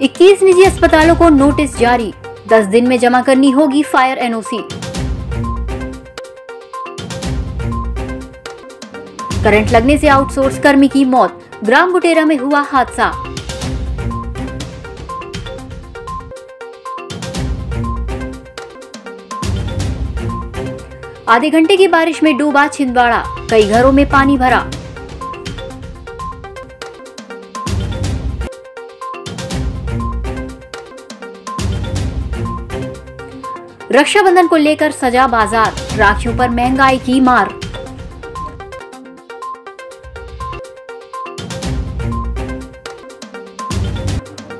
21 निजी अस्पतालों को नोटिस जारी। 10 दिन में जमा करनी होगी फायर एनओसी। करंट लगने से आउटसोर्स कर्मी की मौत, ग्राम बुटेरा में हुआ हादसा। आधे घंटे की बारिश में डूबा छिंदवाड़ा, कई घरों में पानी भरा। रक्षाबंधन को लेकर सजा बाज़ार, राखियों पर महँगाई की मार।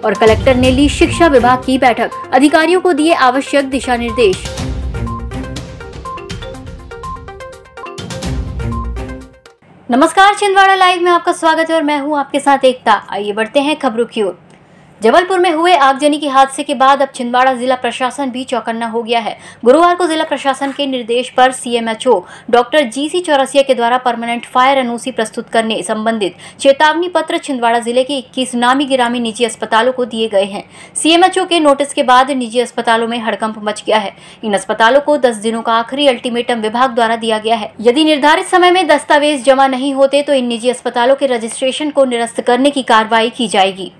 और कलेक्टर ने ली शिक्षा विभाग की बैठक, अधिकारियों को दिए आवश्यक दिशा निर्देश। नमस्कार, छिंदवाड़ा लाइव में आपका स्वागत है और मैं हूँ आपके साथ एकता। आइए बढ़ते हैं खबरों की ओर। जबलपुर में हुए आगजनी के हादसे के बाद अब छिंदवाड़ा जिला प्रशासन भी चौकन्ना हो गया है। गुरुवार को जिला प्रशासन के निर्देश पर सीएमएचओ डॉक्टर जीसी चौरसिया के द्वारा परमानेंट फायर एनओसी प्रस्तुत करने संबंधित चेतावनी पत्र छिंदवाड़ा ज़िले के इक्कीस नामी गिरामी निजी अस्पतालों को दिए गए हैं। सीएमएचओ के नोटिस के बाद निजी अस्पतालों में हड़कंप मच गया है। इन अस्पतालों को दस दिनों का आखिरी अल्टीमेटम विभाग द्वारा दिया गया है। यदि निर्धारित समय में दस्तावेज़ जमा नहीं होते तो इन निजी अस्पतालों के रजिस्ट्रेशन को निरस्त करने की कार्रवाई की जाएगी।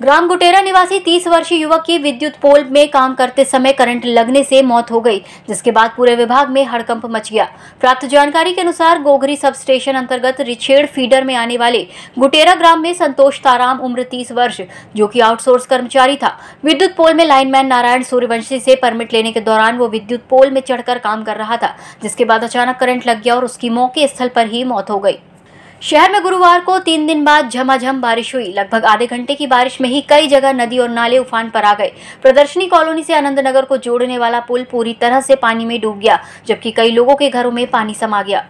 ग्राम गुटेरा निवासी 30 वर्षीय युवक की विद्युत पोल में काम करते समय करंट लगने से मौत हो गई, जिसके बाद पूरे विभाग में हड़कंप मच गया। प्राप्त जानकारी के अनुसार गोगरी सब स्टेशन अंतर्गत रिछेड़ फीडर में आने वाले गुटेरा ग्राम में संतोष ताराम उम्र 30 वर्ष, जो कि आउटसोर्स कर्मचारी था। विद्युत पोल में लाइनमैन नारायण सूर्यवंशी से परमिट लेने के दौरान वो विद्युत पोल में चढ़कर काम कर रहा था, जिसके बाद अचानक करंट लग गया और उसकी मौके स्थल पर ही मौत हो गई। शहर में गुरुवार को तीन दिन बाद झमाझम बारिश हुई। लगभग आधे घंटे की बारिश में ही कई जगह नदी और नाले उफान पर आ गए। प्रदर्शनी कॉलोनी से आनंद नगर को जोड़ने वाला पुल पूरी तरह से पानी में डूब गया, जबकि कई लोगों के घरों में पानी समा गया।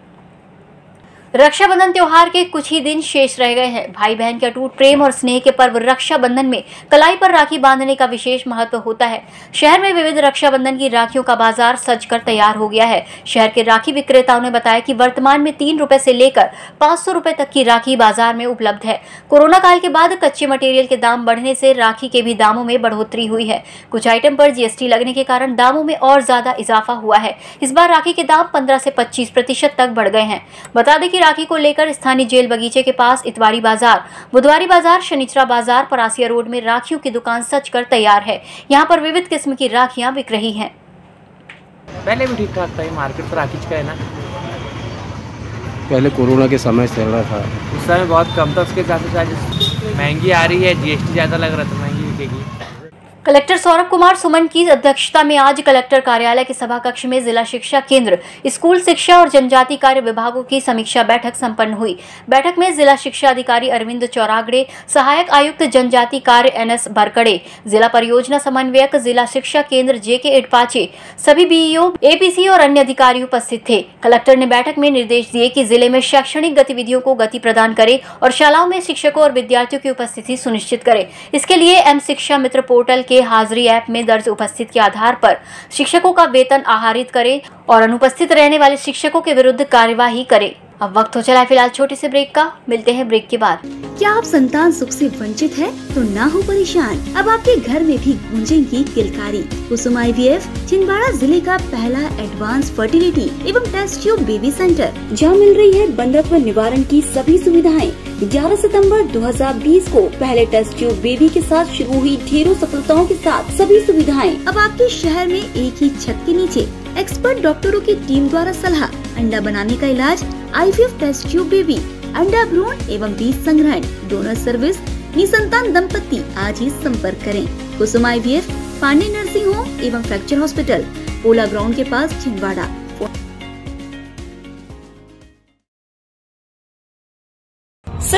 रक्षाबंधन त्योहार के कुछ ही दिन शेष रह गए हैं। भाई बहन के अटूट प्रेम और स्नेह के पर्व रक्षाबंधन में कलाई पर राखी बांधने का विशेष महत्व होता है। शहर में विविध रक्षाबंधन की राखियों का बाज़ार सज कर तैयार हो गया है। शहर के राखी विक्रेताओं ने बताया कि वर्तमान में तीन रुपए से लेकर पाँच सौ रुपए तक की राखी बाज़ार में उपलब्ध है। कोरोना काल के बाद कच्चे मटेरियल के दाम बढ़ने से राखी के भी दामों में बढ़ोतरी हुई है। कुछ आइटम पर जीएसटी लगने के कारण दामों में और ज़्यादा इजाफा हुआ है। इस बार राखी के दाम पंद्रह से पच्चीस प्रतिशत तक बढ़ गए हैं। बता दें कि राखी को लेकर स्थानीय जेल बगीचे के पास इतवारी बाज़ार। बुधवारी बाज़ार शनिचरा बाज़ार परासिया रोड में राखियों की दुकान सच कर तैयार है। यहाँ पर विविध किस्म की राखियाँ बिक रही है। पहले भी ठीक ठाक था ये मार्केट तो राखीच का है ना? पहले कोरोना के समय चल रहा था। उस समय बहुत कम था उसके हिसाब से महँगी आ रही है जीएसटी ज़्यादा लग रहा था महँगी बिकेगी। कलेक्टर सौरभ कुमार सुमन की अध्यक्षता में आज कलेक्टर कार्यालय के सभा कक्ष में जिला शिक्षा केंद्र, स्कूल शिक्षा और जनजाति कार्य विभागों की समीक्षा बैठक संपन्न हुई। बैठक में जिला शिक्षा अधिकारी अरविंद चौरागड़े, सहायक आयुक्त जनजाति कार्य एन एस बरकड़े, जिला परियोजना समन्वयक जिला शिक्षा केंद्र जे के इटपाचे, सभी बीईओ, एपीसी और अन्य अधिकारी उपस्थित थे। कलेक्टर ने बैठक में निर्देश दिए की ज़िले में शैक्षणिक गतिविधियों को गति प्रदान करे और शालाओं में शिक्षकों और विद्यार्थियों की उपस्थिति सुनिश्चित करे। इसके लिए एम शिक्षा मित्र पोर्टल के हाजिरी ऐप में दर्ज उपस्थित के आधार पर शिक्षकों का वेतन आहरित करे और अनुपस्थित रहने वाले शिक्षकों के विरुद्ध कार्यवाही करे। अब वक्त हो चला है फ़िलहाल छोटे से ब्रेक का। मिलते हैं ब्रेक के बाद। क्या आप संतान सुख से वंचित है? तो ना हो परेशान। अब आपके घर में भी गूंजेंगी किलकारी। कुसुम आई छिंदवाड़ा ज़िले का पहला एडवांस फर्टिलिटी एवं टेस्ट ट्यूब बेबी सेंटर जहाँ मिल रही है बंधत्व निवारण की सभी सुविधाएँ। 11 सितंबर 2020 को पहले टेस्ट ट्यूब बेबी के साथ शुरू हुई ढेरों सफलताओं के साथ सभी सुविधाएँ। अब आपके शहर में एक ही छत के नीचे एक्सपर्ट डॉक्टरों की टीम द्वारा सलाह, अंडा बनाने का इलाज आईवीएफ टेस्ट ट्यूब बेबी अंडा भ्रूण एवं बीज संग्रहण डोनर सर्विस निसंतान दंपति आज ही संपर्क करें। Kusum I Pandey nursing home एवं फ्रैक्चर हॉस्पिटल पोला ग्राउंड के पास छिंदवाड़ा।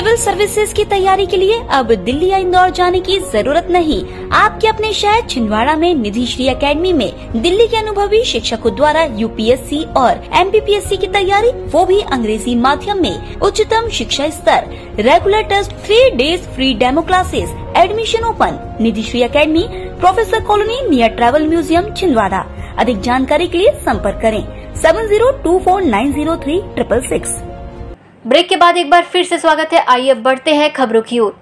सिविल सर्विसेज़ की तैयारी के लिए अब दिल्ली या इंदौर जाने की ज़रूरत नहीं। आपके अपने शहर छिंदवाड़ा में निधि श्री अकेडमी में दिल्ली के अनुभवी शिक्षकों द्वारा यूपीएससी और एमपीपीएससी की तैयारी, वो भी अंग्रेज़ी माध्यम में। उच्चतम शिक्षा स्तर regular test three days free demo classes admission open Nidhi Shri academy professor colony near travel museum Chhindwara. अधिक जानकारी के लिए संपर्क करें seven zero two four nine zero three triple six break के बाद एक बार फिर से स्वागत है। आइए बढ़ते हैं खबरों की ओर।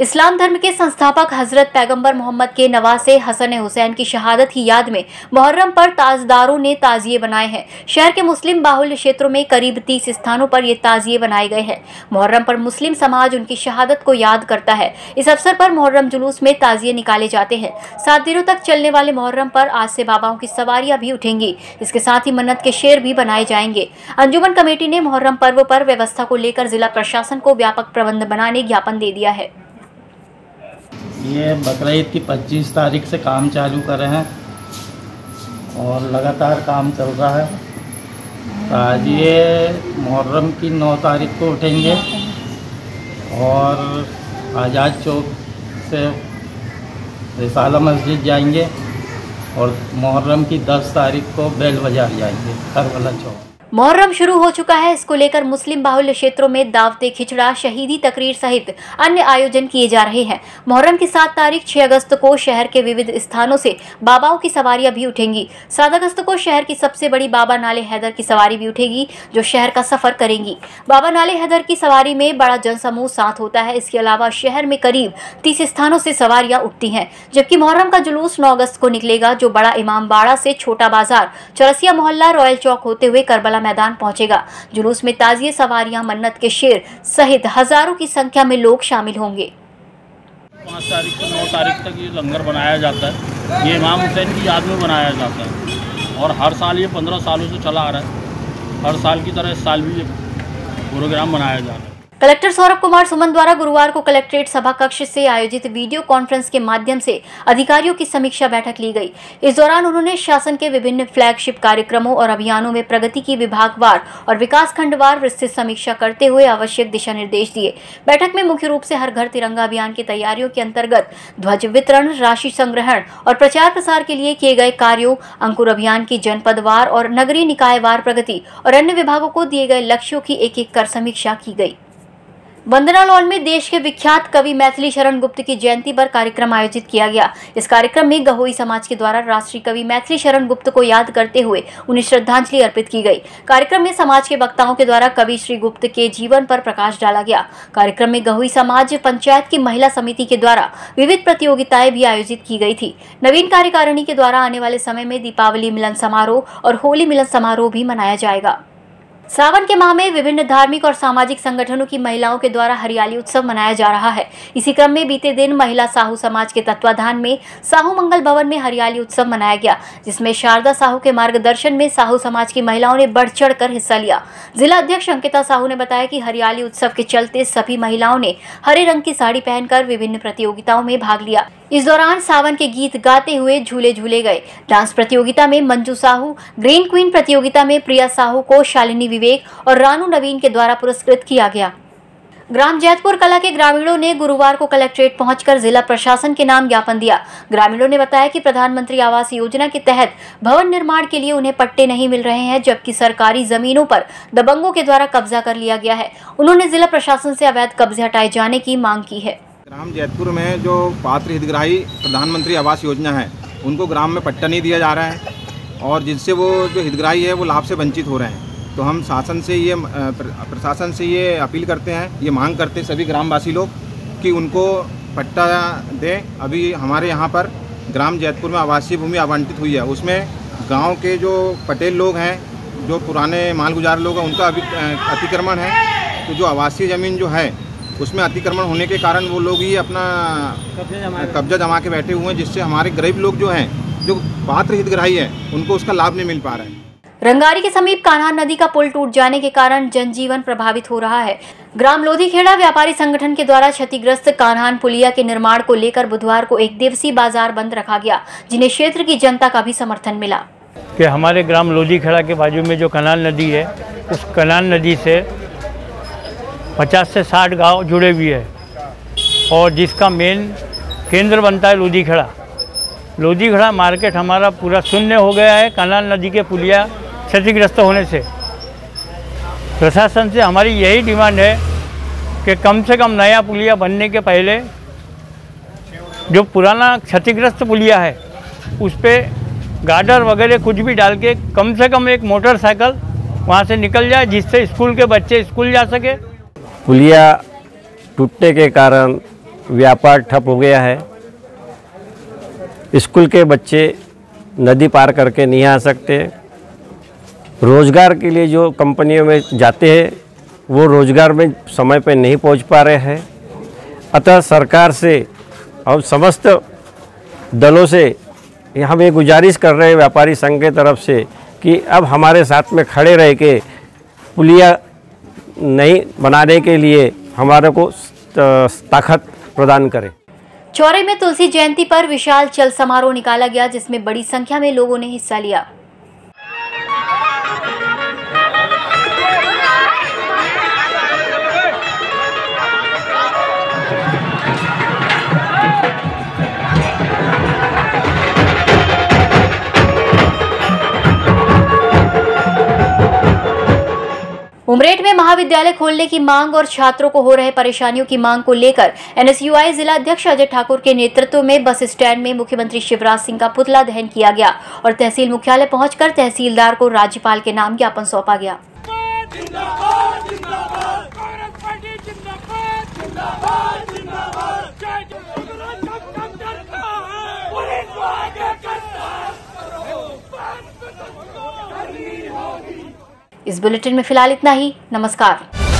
इस्लाम धर्म के संस्थापक हज़रत पैगंबर मोहम्मद के नवासे हसन हुसैन की शहादत की याद में मुहर्रम पर ताजदारों ने ताजिए बनाए हैं। शहर के मुस्लिम बाहुल्य क्षेत्रों में करीब तीस स्थानों पर ये ताजिए बनाए गए हैं। मुहर्रम पर मुस्लिम समाज उनकी शहादत को याद करता है। इस अवसर पर मुहर्रम जुलूस में ताजिए निकाले जाते हैं। सात दिनों तक चलने वाले मुहर्रम पर आज से बाबाओं की सवारियाँ भी उठेंगी। इसके साथ ही मन्नत के शेर भी बनाए जाएँगे। अंजुमन कमेटी ने मुहर्रम पर्व पर व्यवस्था को लेकर जिला प्रशासन को व्यापक प्रबंध बनाने ज्ञापन दे दिया है। ये बकरीद की 25 तारीख से काम चालू कर रहे हैं और लगातार काम चल रहा है। तो आज ये मुहर्रम की 9 तारीख को उठेंगे और आज़ाद चौक से रिसाला मस्जिद जाएँगे और मुहर्रम की 10 तारीख को बेल बाज़ार जाएँगे, करबला चौक। मुहर्रम शुरू हो चुका है। इसको लेकर मुस्लिम बाहुल्य क्षेत्रों में दावते, खिचड़ा, शहीदी, तकरीर सहित अन्य आयोजन किए जा रहे हैं। मुहर्रम की सात तारीख, छह अगस्त को शहर के विविध स्थानों से बाबाओं की सवारियाँ भी उठेंगी। सात अगस्त को शहर की सबसे बड़ी बाबा नाले हैदर की सवारी भी उठेगी, जो शहर का सफ़र करेंगी। बाबा नाले हैदर की सवारी में बड़ा जनसमूह साथ होता है। इसके अलावा शहर में करीब तीस स्थानों से सवारियाँ उठती हैं, जबकि मुहर्रम का जुलूस नौ अगस्त को निकलेगा, जो बड़ा इमाम बाड़ा से छोटा बाज़ार, चौरसिया मोहल्ला, रॉयल चौक होते हुए करबला वाला मैदान पहुंचेगा। जुलूस में ताजिए सवारियाँ, मन्नत के शेर सहित हज़ारों की संख्या में लोग शामिल होंगे। पाँच तारीख से नौ तारीख तक ये लंगर बनाया जाता है। ये इमाम हुसैन की याद में बनाया जाता है। और हर साल ये पंद्रह सालों से चला आ रहा है। हर साल की तरह इस साल भी ये प्रोग्राम बनाया जा रहा है। कलेक्टर सौरभ कुमार सुमन द्वारा गुरुवार को कलेक्ट्रेट सभा कक्ष से आयोजित वीडियो कॉन्फ्रेंस के माध्यम से अधिकारियों की समीक्षा बैठक ली गई। इस दौरान उन्होंने शासन के विभिन्न फ्लैगशिप कार्यक्रमों और अभियानों में प्रगति की विभागवार और विकास खंडवार विस्तृत समीक्षा करते हुए आवश्यक दिशा निर्देश दिए। बैठक में मुख्य रूप से हर घर तिरंगा अभियान की तैयारियों के अंतर्गत ध्वज वितरण, राशि संग्रहण और प्रचार प्रसार के लिए किए गए कार्यो, अंकुर अभियान की जनपदवार और नगरीय निकायवार प्रगति और अन्य विभागों को दिए गए लक्ष्यों की एक एक कर समीक्षा की गई। वंदना लॉल में देश के विख्यात कवि मैथिली शरण गुप्त की जयंती पर कार्यक्रम आयोजित किया गया। इस कार्यक्रम में गहोई समाज के द्वारा राष्ट्रीय कवि मैथिली शरण गुप्त को याद करते हुए उन्हें श्रद्धांजलि अर्पित की गई। कार्यक्रम में समाज के वक्ताओं के द्वारा कवि श्री गुप्त के जीवन पर प्रकाश डाला गया। कार्यक्रम में गहोई समाज पंचायत की महिला समिति के द्वारा विविध प्रतियोगिताएँ भी आयोजित की गई थी। नवीन कार्यकारिणी के द्वारा आने वाले समय में दीपावली मिलन समारोह और होली मिलन समारोह भी मनाया जाएगा। सावन के माह में विभिन्न धार्मिक और सामाजिक संगठनों की महिलाओं के द्वारा हरियाली उत्सव मनाया जा रहा है। इसी क्रम में बीते दिन महिला साहू समाज के तत्वाधान में साहू मंगल भवन में हरियाली उत्सव मनाया गया, जिसमें शारदा साहू के मार्गदर्शन में साहू समाज की महिलाओं ने बढ़ चढ़ कर हिस्सा लिया। जिला अध्यक्ष अंकिता साहू ने बताया की हरियाली उत्सव के चलते सभी महिलाओं ने हरे रंग की साड़ी पहनकर विभिन्न प्रतियोगिताओं में भाग लिया। इस दौरान सावन के गीत गाते हुए झूले झूले गए। डांस प्रतियोगिता में मंजू साहू, ग्रीन क्वीन प्रतियोगिता में प्रिया साहू को शालिनी विवेक और रानू नवीन के द्वारा पुरस्कृत किया गया। ग्राम जैतपुर कला के ग्रामीणों ने गुरुवार को कलेक्ट्रेट पहुंचकर जिला प्रशासन के नाम ज्ञापन दिया। ग्रामीणों ने बताया कि प्रधानमंत्री आवास योजना के तहत भवन निर्माण के लिए उन्हें पट्टे नहीं मिल रहे हैं, जबकि सरकारी जमीनों पर दबंगों के द्वारा कब्जा कर लिया गया है। उन्होंने जिला प्रशासन से अवैध कब्जे हटाए जाने की मांग की है। ग्राम जैतपुर में जो पात्र हितग्राही प्रधानमंत्री आवास योजना है, उनको ग्राम में पट्टा नहीं दिया जा रहा है और जिससे वो जो हितग्राही है, वो लाभ से वंचित हो रहे हैं। तो हम शासन से ये प्रशासन से ये अपील करते हैं ये मांग करते हैं सभी ग्रामवासी लोग कि उनको पट्टा दें। अभी हमारे यहाँ पर ग्राम जैतपुर में आवासीय भूमि आवंटित हुई है। उसमें गाँव के जो पटेल लोग हैं जो पुराने मालगुजार लोग हैं उनका अभी अतिक्रमण है। तो जो आवासीय ज़मीन जो है उसमें अतिक्रमण होने के कारण वो लोग ही अपना कब्जा जमा के बैठे हुए हैं जिससे हमारे गरीब लोग जो हैं जो पात्र हितग्राही हैं उनको उसका लाभ नहीं मिल पा रहा है। रंगारी के समीप कान्हा नदी का पुल टूट जाने के कारण जनजीवन प्रभावित हो रहा है। ग्राम लोधीखेड़ा व्यापारी संगठन के द्वारा क्षतिग्रस्त कान्हान पुलिया के निर्माण को लेकर बुधवार को एक दिवसीय बाज़ार बंद रखा गया, जिन्हें क्षेत्र की जनता का भी समर्थन मिला। कि हमारे ग्राम लोधीखेड़ा के बाजू में जो कनाल नदी है, उस कनाल नदी से पचास से साठ गाँव जुड़े हुए हैं। और जिसका मेन केंद्र बनता है लोधी खड़ा लोधी खड़ा मार्केट हमारा पूरा शून्य हो गया है, कनाल नदी के पुलिया क्षतिग्रस्त होने से। प्रशासन से हमारी यही डिमांड है कि कम से कम नया पुलिया बनने के पहले जो पुराना क्षतिग्रस्त पुलिया है, उस पर गार्डर वगैरह कुछ भी डाल के कम से कम एक मोटरसाइकिल वहाँ से निकल जाए, जिससे स्कूल के बच्चे स्कूल जा सके। पुलिया टूटने के कारण व्यापार ठप हो गया है। स्कूल के बच्चे नदी पार करके नहीं आ सकते। रोज़गार के लिए जो कंपनियों में जाते हैं, वो रोज़गार में समय पर नहीं पहुँच पा रहे हैं। अतः सरकार से और समस्त दलों से हम ये गुजारिश कर रहे हैं, व्यापारी संघ के तरफ़ से, कि अब हमारे साथ में खड़े रह के पुलिया नहीं बनाने के लिए हमारे को ताकत प्रदान करें। चौरे में तुलसी जयंती पर विशाल चल समारोह निकाला गया, जिसमें बड़ी संख्या में लोगों ने हिस्सा लिया। उमरेठ में महाविद्यालय खोलने की मांग और छात्रों को हो रहे परेशानियों की मांग को लेकर एनएसयूआई जिला अध्यक्ष अजय ठाकुर के नेतृत्व में बस स्टैंड में मुख्यमंत्री शिवराज सिंह का पुतला दहन किया गया और तहसील मुख्यालय पहुंचकर तहसीलदार को राज्यपाल के नाम ज्ञापन सौंपा गया। इस बुलेटिन में फ़िलहाल इतना ही। नमस्कार।